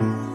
mm you.